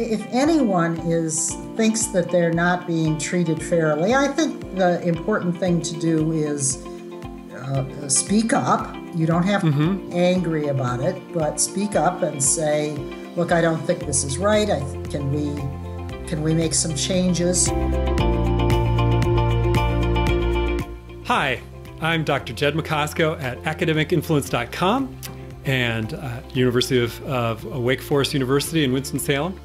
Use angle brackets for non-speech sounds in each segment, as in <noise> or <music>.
if anyone is thinks that they're not being treated fairly, I think the important thing to do is uh, speak up. You don't have to mm-hmm. be angry about it, but speak up and say, "Look, I don't think this is right. I, can we can we make some changes?" Hi, I'm Dr. Jed Macosko at academicinfluence.com and uh, University of, of Wake Forest University in Winston-Salem.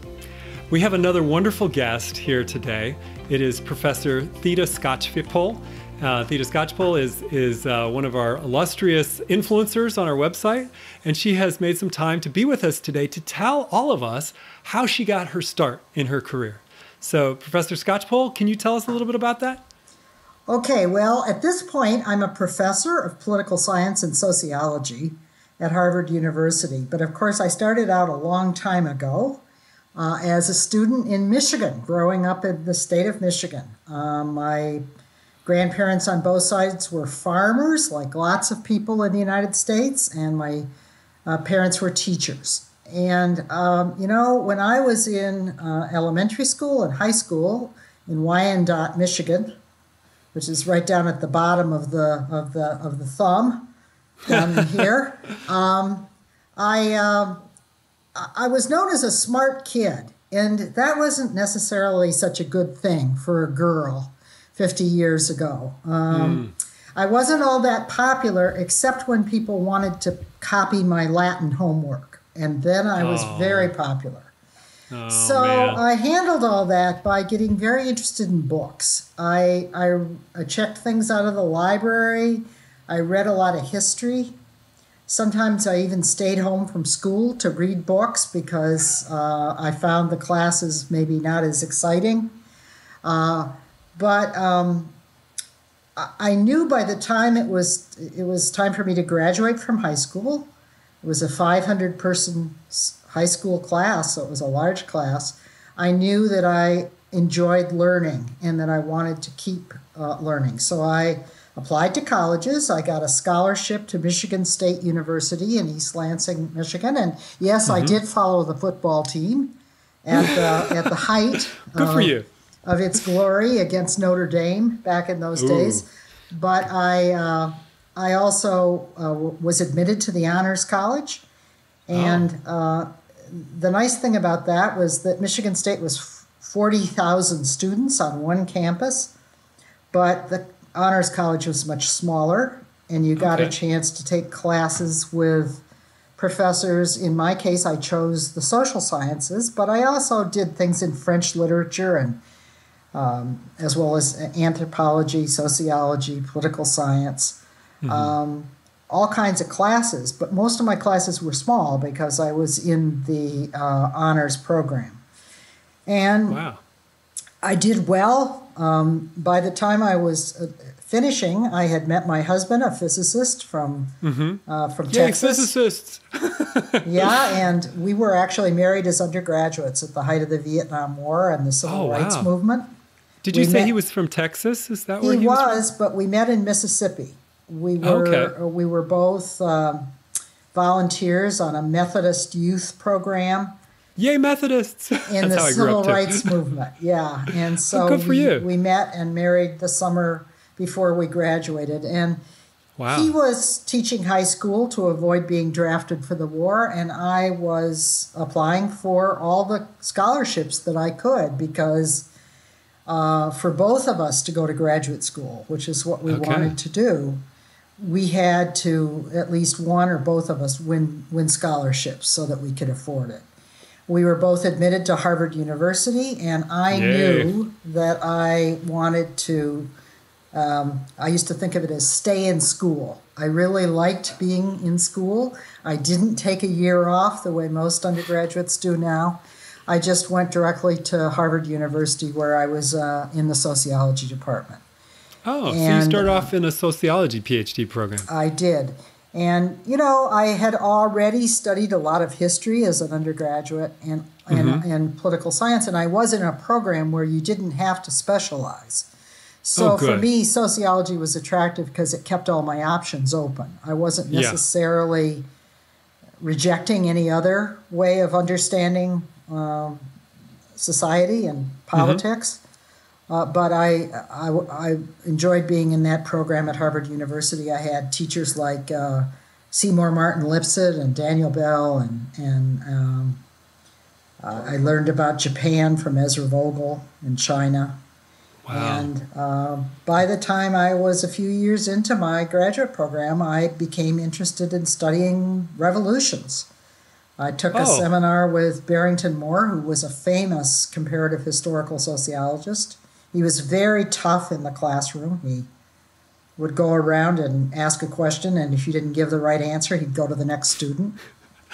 We have another wonderful guest here today. It is Professor Theda Skocpol. Uh, Theda Skocpol is, is uh, one of our illustrious influencers on our website, and she has made some time to be with us today to tell all of us how she got her start in her career. So, Professor Skocpol, can you tell us a little bit about that? Okay, well, at this point, I'm a professor of political science and sociology at Harvard University. But of course, I started out a long time ago uh, as a student in Michigan, growing up in the state of Michigan. Um, my grandparents on both sides were farmers, like lots of people in the United States, and my uh, parents were teachers. And, um, you know, when I was in uh, elementary school and high school in Wyandotte, Michigan, which is right down at the bottom of the, of the, of the thumb down here, <laughs> um, I, uh, I was known as a smart kid, and that wasn't necessarily such a good thing for a girl 50 years ago. Um, mm. I wasn't all that popular except when people wanted to copy my Latin homework, and then I was oh. very popular. Oh, so man. I handled all that by getting very interested in books. I, I, I checked things out of the library. I read a lot of history. Sometimes I even stayed home from school to read books because uh, I found the classes maybe not as exciting. Uh, but um, I knew by the time it was it was time for me to graduate from high school. It was a 500 person high school class, so it was a large class. I knew that I enjoyed learning and that I wanted to keep uh, learning. So I applied to colleges. I got a scholarship to Michigan State University in East Lansing, Michigan. And yes, mm-hmm. I did follow the football team at the, at the <laughs> height Good for you. of its glory against Notre Dame back in those Ooh. days. But I, uh, I also uh, was admitted to the Honors College. And oh. uh, the nice thing about that was that Michigan State was 40,000 students on one campus, but the honors college was much smaller, and you got okay. a chance to take classes with professors. In my case, I chose the social sciences, but I also did things in French literature and um, as well as anthropology, sociology, political science, mm-hmm. um, all kinds of classes. But most of my classes were small because I was in the uh, honors program. And wow. I did well um, by the time I was uh, finishing, I had met my husband, a physicist from mm-hmm. uh, from Yay, Texas. physicists! <laughs> yeah, and we were actually married as undergraduates at the height of the Vietnam War and the Civil oh, Rights wow. Movement. Did you we say met, he was from Texas? Is that where he, he was? was but we met in Mississippi. We were okay. we were both um, volunteers on a Methodist youth program Yay, Methodists! in the civil rights movement. Yeah, and so good for we, you. we met and married the summer before we graduated, and wow. he was teaching high school to avoid being drafted for the war, and I was applying for all the scholarships that I could because. Uh, for both of us to go to graduate school, which is what we okay. wanted to do, we had to at least one or both of us win win scholarships so that we could afford it. We were both admitted to Harvard University, and I Yay. knew that I wanted to. Um, I used to think of it as stay in school. I really liked being in school. I didn't take a year off the way most undergraduates do now. I just went directly to Harvard University where I was uh, in the sociology department. Oh, and, so you started off in a sociology PhD program. I did. And, you know, I had already studied a lot of history as an undergraduate and, and, mm-hmm. and political science, and I was in a program where you didn't have to specialize. So oh, for me, sociology was attractive because it kept all my options open. I wasn't necessarily yeah. rejecting any other way of understanding um, society and politics. Uh, but I, I, I enjoyed being in that program at Harvard University. I had teachers like uh, Seymour Martin Lipset and Daniel Bell, and, and um, uh, I learned about Japan from Ezra Vogel and China. Wow. And uh, by the time I was a few years into my graduate program, I became interested in studying revolutions. I took a Oh. seminar with Barrington Moore, who was a famous comparative historical sociologist. He was very tough in the classroom. He would go around and ask a question, and if you didn't give the right answer, he'd go to the next student.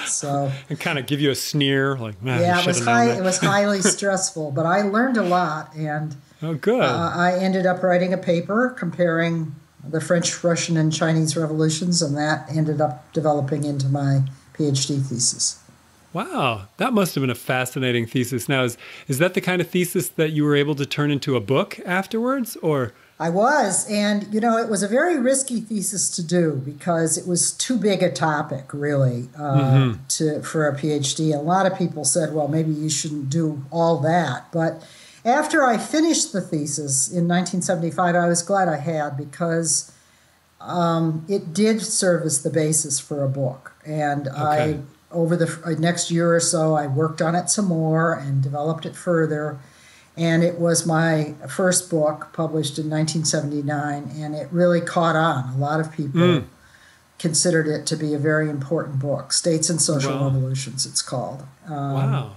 So <laughs> And kind of give you a sneer, like, "Ah, yeah, it was high. It was <laughs> highly stressful, but I learned a lot, and oh, good. uh, I ended up writing a paper comparing the French, Russian, and Chinese revolutions, and that ended up developing into my PhD thesis. Wow, that must have been a fascinating thesis. Now, is is that the kind of thesis that you were able to turn into a book afterwards, or? I was, and you know, it was a very risky thesis to do because it was too big a topic, really, uh, to for a PhD. A lot of people said, "Well, maybe you shouldn't do all that." But after I finished the thesis in 1975, I was glad I had because um, it did serve as the basis for a book, and I. Over the next year or so, I worked on it some more and developed it further and it was my first book published in 1979 and it really caught on a lot of people Mm. considered it to be a very important book states and social Wow. revolutions it's called um, wow.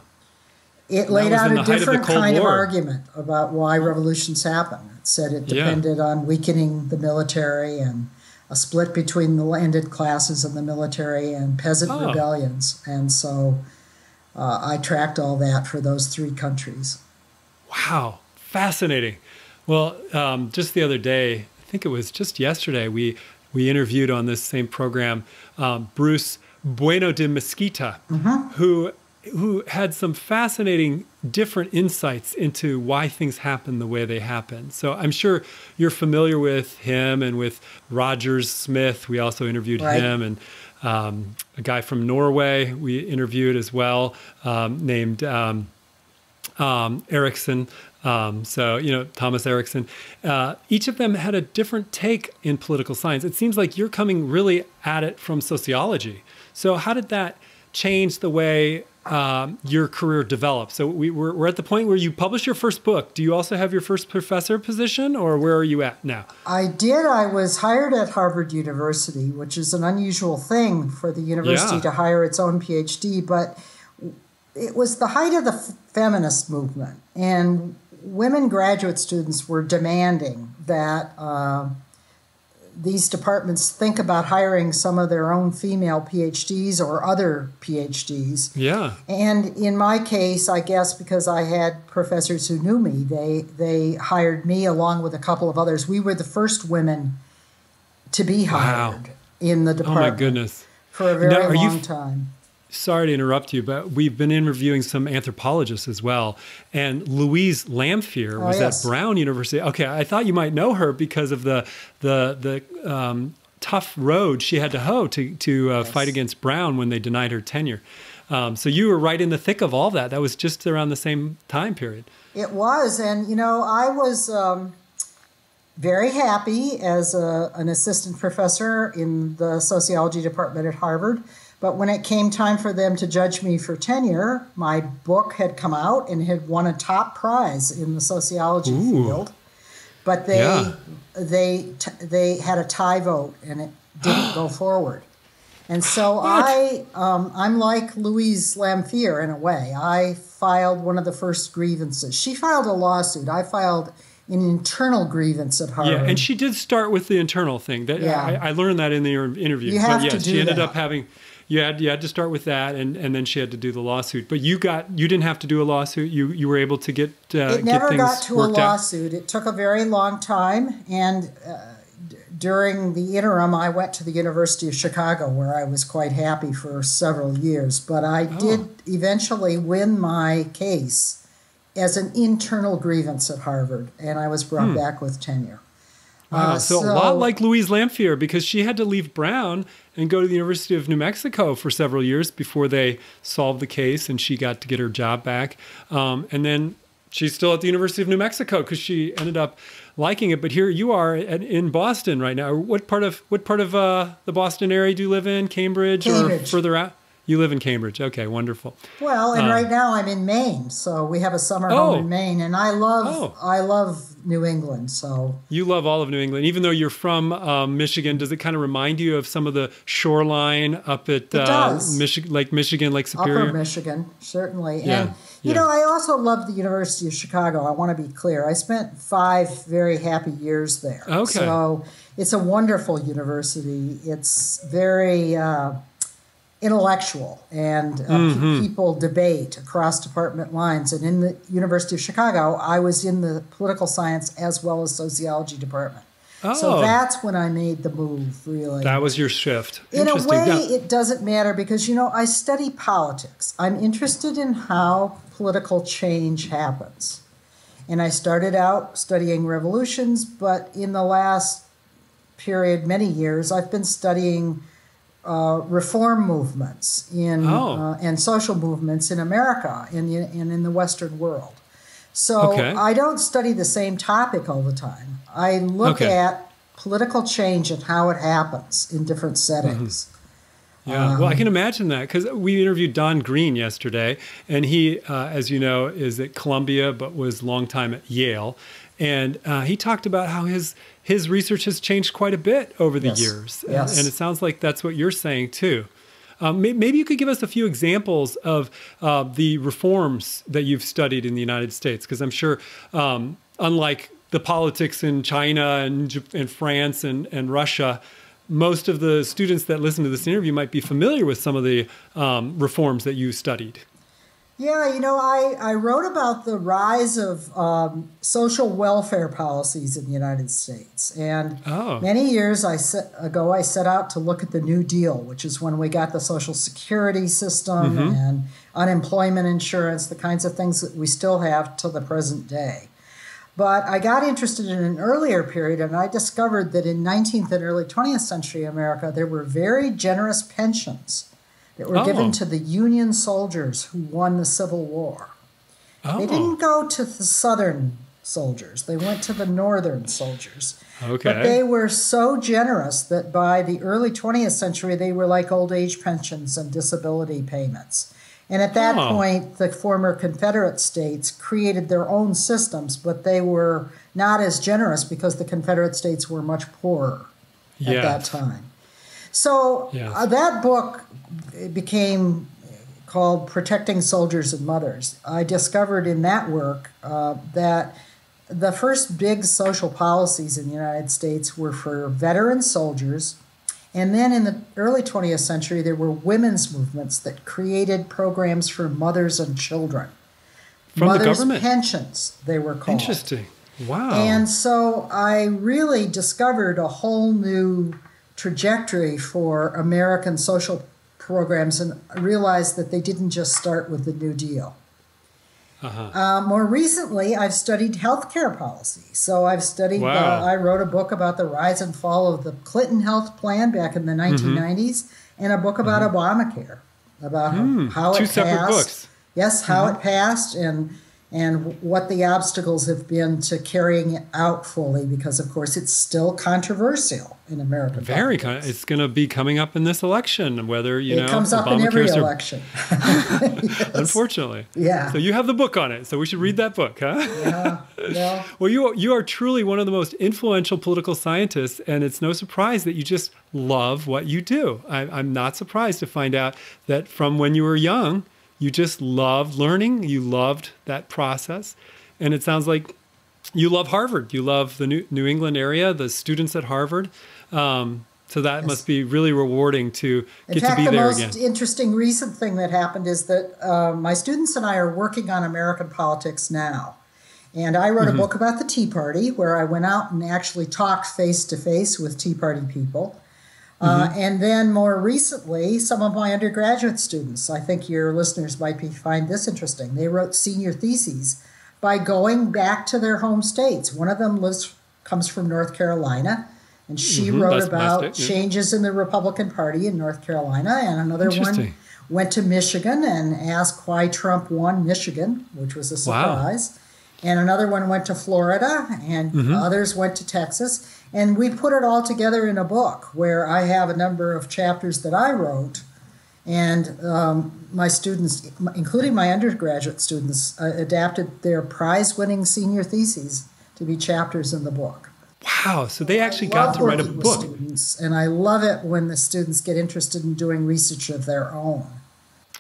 it laid out a height of different kind of argument about why revolutions happen it said it Yeah. depended on weakening the military and a split between the landed classes and the military and peasant Oh. rebellions and so uh, i tracked all that for those three countries Wow, fascinating. Well, um, just the other day, I think it was just yesterday, we we interviewed on this same program um, Bruce Bueno de Mesquita, who who had some fascinating different insights into why things happen the way they happen. So I'm sure you're familiar with him and with Rogers Smith. We also interviewed Right. him and um, a guy from Norway we interviewed as well um, named. Um, um, Eriksen. Um, so, you know, Thomas Eriksen. Uh, each of them had a different take in political science. It seems like you're coming really at it from sociology. So, how did that change the way um, your career developed? So, we, we're, we're at the point where you publish your first book. Do you also have your first professor position, or where are you at now? I did. I was hired at Harvard University, which is an unusual thing for the university Yeah. to hire its own PhD, but it was the height of the f- feminist movement, and women graduate students were demanding that uh, these departments think about hiring some of their own female PhDs or other PhDs. Yeah. And in my case, I guess because I had professors who knew me, they they hired me along with a couple of others. We were the first women to be Wow. hired in the department. Oh, my goodness. for a very Now, are you long time. Sorry to interrupt you, but we've been interviewing some anthropologists as well. And Louise Lamphere Oh, was yes. at Brown University. Okay, I thought you might know her because of the the the um, tough road she had to hoe to to uh, fight against Brown when they denied her tenure. Um, so you were right in the thick of all that. That was just around the same time period. It was, and you know, I was um, very happy as a, an assistant professor in the sociology department at Harvard. But when it came time for them to judge me for tenure, my book had come out and had won a top prize in the sociology Ooh. field. But they Yeah. they t- they had a tie vote and it didn't go <gasps> forward. And so What? I, um, I'm like Louise Lamphere in a way. I filed one of the first grievances. She filed a lawsuit. I filed an internal grievance at Harvard. Yeah, and she did start with the internal thing. That Yeah. I, I learned that in the interview. You have but to do she ended that. up having. You had you had to start with that, and, and then she had to do the lawsuit. But you got you didn't have to do a lawsuit. You you were able to get uh, it never got to a worked out. lawsuit. It took a very long time, and uh, d- during the interim, I went to the University of Chicago, where I was quite happy for several years. But I Oh. did eventually win my case as an internal grievance at Harvard, and I was brought Hmm. back with tenure. Wow, uh, so, so, a lot like Louise Lamphere because she had to leave Brown and go to the University of New Mexico for several years before they solved the case and she got to get her job back. Um, and then she's still at the University of New Mexico because she ended up liking it. But here you are at, in Boston right now. What part of what part of uh, the Boston area do you live in? Cambridge, Cambridge. or further out? You live in Cambridge. Okay, wonderful. Well, and um, right now I'm in Maine, so we have a summer oh, home in Maine, and I love oh. I love New England. So you love all of New England, even though you're from um, Michigan. Does it kind of remind you of some of the shoreline up at uh, Michigan, like Michigan, Lake Superior? Upper Michigan, certainly. Yeah. And you yeah. know, I also love the University of Chicago. I want to be clear. I spent five very happy years there. Okay. So it's a wonderful university. It's very. Uh, intellectual and uh, mm-hmm. people debate across department lines. And in the University of Chicago, I was in the political science as well as sociology department. Oh. So that's when I made the move, really. That was your shift. In a way, it doesn't matter because, you know, I study politics. I'm interested in how political change happens. And I started out studying revolutions, but in the last period, many years, I've been studying uh, reform movements in oh. uh, and social movements in America and in, and in the Western world. So okay. I don't study the same topic all the time. I look okay. at political change and how it happens in different settings. Mm-hmm. Yeah, um, well, I can imagine that because we interviewed Don Green yesterday, and he, uh, as you know, is at Columbia but was long time at Yale, and uh, he talked about how his his research has changed quite a bit over the yes. years. Yes. And, and, it sounds like that's what you're saying too. Um, maybe you could give us a few examples of uh, the reforms that you've studied in the United States, because I'm sure, um, unlike the politics in China and, and France and, and Russia, most of the students that listen to this interview might be familiar with some of the um, reforms that you studied. Yeah, you know, I, I wrote about the rise of um, social welfare policies in the United States. And oh. many years I set, ago, I set out to look at the New Deal, which is when we got the Social Security system mm-hmm. and unemployment insurance, the kinds of things that we still have to the present day. But I got interested in an earlier period, and I discovered that in 19th and early 20th century America, there were very generous pensions that were oh. given to the Union soldiers who won the Civil War. Oh. They didn't oh. go to the Southern soldiers, they went to the Northern soldiers. Okay. But they were so generous that by the early 20th century, they were like old age pensions and disability payments. And at that oh. point, the former Confederate states created their own systems, but they were not as generous because the Confederate states were much poorer at that time. So yes. uh, that book became called Protecting Soldiers and Mothers. I discovered in that work uh, that the first big social policies in the United States were for veteran soldiers. And then in the early 20th century, there were women's movements that created programs for mothers and children. From mothers the government? pensions, they were called. Interesting. Wow. And so I really discovered a whole new trajectory for American social programs and realized that they didn't just start with the New Deal. Uh-huh. Uh, more recently, I've studied healthcare policy. So I've studied, wow. I wrote a book about the rise and fall of the Clinton health plan back in the 1990s mm-hmm. and a book about mm-hmm. Obamacare, about mm, how, how it passed. Books. Yes, how mm-hmm. it passed and and what the obstacles have been to carrying it out fully because of course it's still controversial in America. Very con- it's going to be coming up in this election whether you it know it comes up in every election. <laughs> yes. Unfortunately. Yeah. So you have the book on it. So we should read that book, huh? Yeah. <laughs> Yeah. well, you you are truly one of the most influential political scientists and it's no surprise that you just love what you do. I, I'm not surprised to find out that from when you were young you just loved learning, you loved that process. And it sounds like you love Harvard, you love the New, New England area, the students at Harvard. Um, so that yes. must be really rewarding to get fact, to be the there again. The most interesting recent thing that happened is that uh, my students and I are working on American politics now. And I wrote mm-hmm. a book about the Tea Party where I went out and actually talked face to face with Tea Party people. Uh, mm-hmm. and then more recently, some of my undergraduate students, I think your listeners might be, find this interesting, they wrote senior theses by going back to their home states. One of them lives comes from North Carolina, and she mm-hmm, wrote about yeah. changes in the Republican Party in North Carolina. And another one went to Michigan and asked why Trump won Michigan, which was a surprise. Wow. And another one went to Florida, and mm-hmm. others went to Texas. And we put it all together in a book where I have a number of chapters that I wrote. And um, my students, including my undergraduate students, uh, adapted their prize winning senior theses to be chapters in the book. Wow, so they actually got to write a book. Students, and I love it when the students get interested in doing research of their own.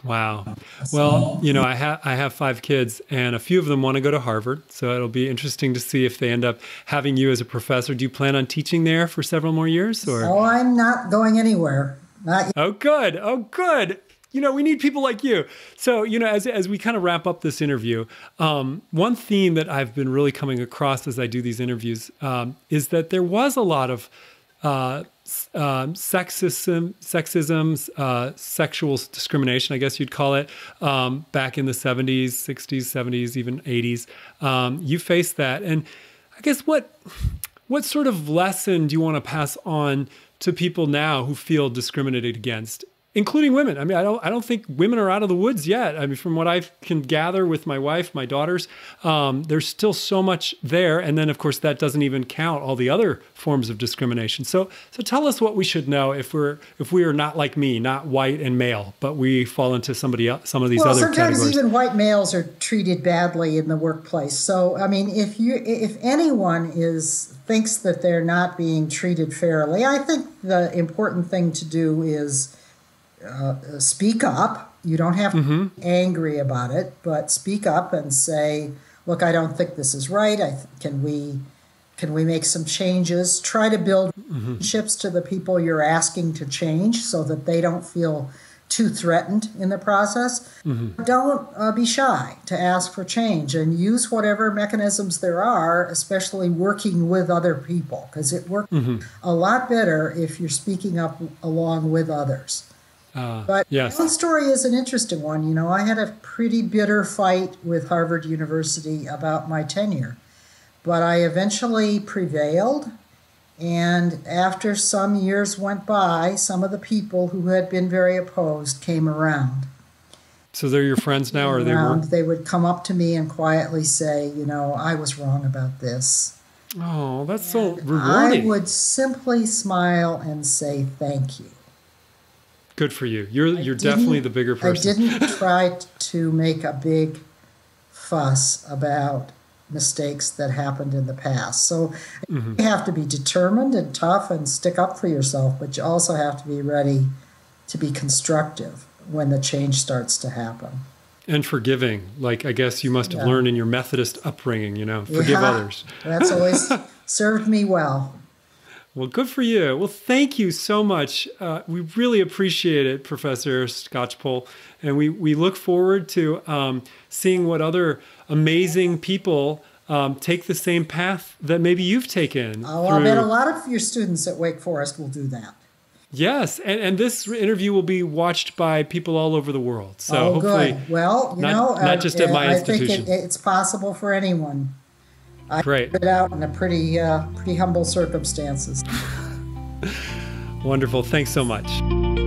Wow. Well, you know, I have I have five kids, and a few of them want to go to Harvard. So it'll be interesting to see if they end up having you as a professor. Do you plan on teaching there for several more years? Or oh, I'm not going anywhere. Not oh, good. Oh, good you know, we need people like you. So, you know, as, as we kind of wrap up this interview, um, one theme that I've been really coming across as I do these interviews um, is that there was a lot of uh, uh, sexism, sexism, uh, sexual discrimination, I guess you'd call it, um, back in the 70s, 60s, 70s, even 80s. Um, you faced that. And I guess what, what sort of lesson do you want to pass on to people now who feel discriminated against including women. I mean, I don't, I don't think women are out of the woods yet. I mean, from what I can gather with my wife, my daughters, um, there's still so much there. And then, of course, that doesn't even count all the other forms of discrimination. So, so tell us what we should know if we're if we are not like me, not white and male, but we fall into somebody else, some of these well, other sometimes categories. even white males are treated badly in the workplace. So, I mean, if you if anyone is thinks that they're not being treated fairly, I think the important thing to do is uh, speak up. You don't have to mm-hmm. be angry about it, but speak up and say, "Look, I don't think this is right. I th- can we can we make some changes? Try to build mm-hmm. to the people you're asking to change, so that they don't feel too threatened in the process. Mm-hmm. Don't uh, be shy to ask for change and use whatever mechanisms there are, especially working with other people, because it works mm-hmm. a lot better if you're speaking up along with others. Uh, but yes. my own story is an interesting one. You know, I had a pretty bitter fight with Harvard University about my tenure, but I eventually prevailed. And after some years went by, some of the people who had been very opposed came around. So they're your friends now, or they were? They would come up to me and quietly say, "You know, I was wrong about this." Oh, that's and so rewarding. I would simply smile and say, "Thank you." Good for you. You're I you're definitely the bigger person. I didn't <laughs> try to make a big fuss about mistakes that happened in the past. So mm-hmm. you have to be determined and tough and stick up for yourself, but you also have to be ready to be constructive when the change starts to happen. And forgiving. Like I guess you must have yeah. learned in your Methodist upbringing, you know, forgive yeah, others. That's always <laughs> served me well. Well, good for you. Well, thank you so much. Uh, we really appreciate it, Professor Skocpol. And we, we look forward to um, seeing what other amazing people um, take the same path that maybe you've taken. Oh, I bet a lot of your students at Wake Forest will do that. Yes, and, and this interview will be watched by people all over the world. So oh, hopefully, good. Well, you not, know, not just at my I institution. think it, it's possible for anyone. I Great. It out in a pretty, uh, pretty humble circumstances. <laughs> Wonderful. Thanks so much.